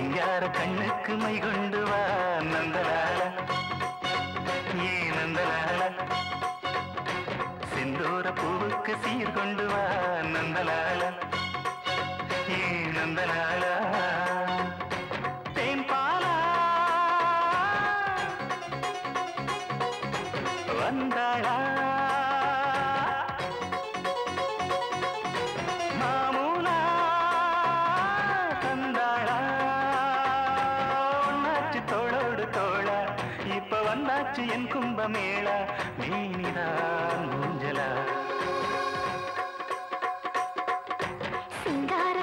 சிங்கார கண்ணுக்கு மை கொண்டு வா நந்தலால. ஏ நந்தலால. செந்தூர பூவுக்கு சீர் கொண்டு வா நந்தலால. ஏ நந்தலால. தேன் வந்தாளா. இப்ப என் கும்பமேளா நீனிதான் மூஞ்சலா. சிங்கார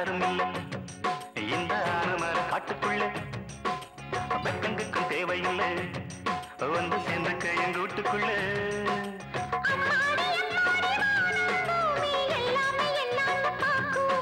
யாரும் இல்லை இந்த ஆனமர காட்டுக்குள்ள. வெக்கங்குக்கும் தேவையில்லை. வந்து சேர்ந்துக்க எங்க வீட்டுக்குள்ள. எல்லாமே என்னால பாக்கும்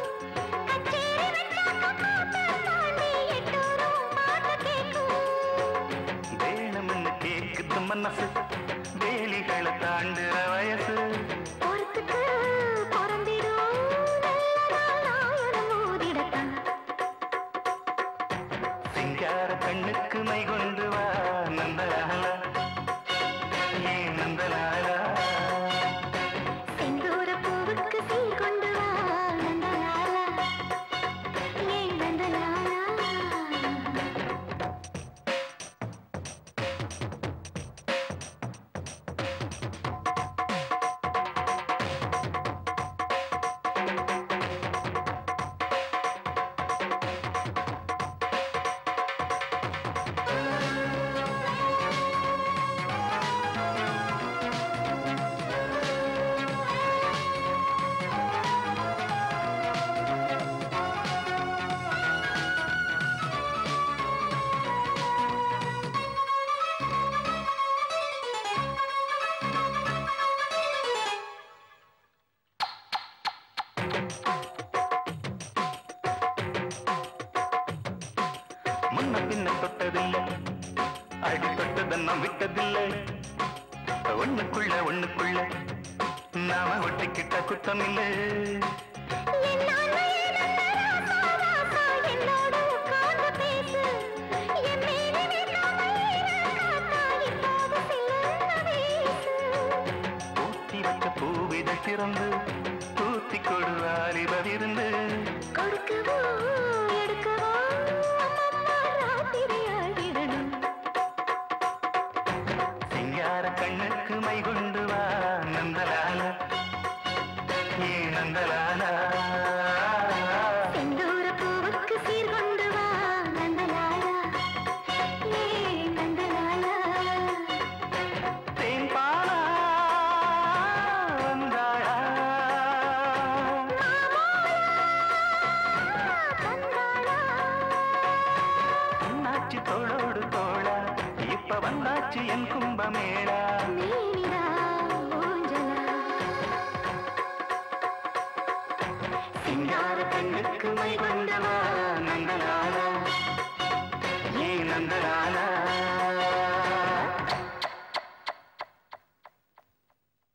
கண்ணுக்கு மைகொள் முன்ன பின்ன தொட்டதில்லை. அடி தொட்டதன்னம் விட்டதில்லை. ஒண்ணுக்குள்ள ஒண்ணுக்குள்ள நாம ஒட்டிக்கிட்ட குத்தம் இல்லை. என்னால ஏனந்த ராசா, ராசா, நந்தலாலா. தேன் பாலா வந்தாளா? அண்ணாச்சி தோளோடு தோளா இப்ப வந்தாச்சு என் கும்பமேளா. கண்ணுக்கு மை கொண்டவா நந்தலாலா ஏ நந்தலாலா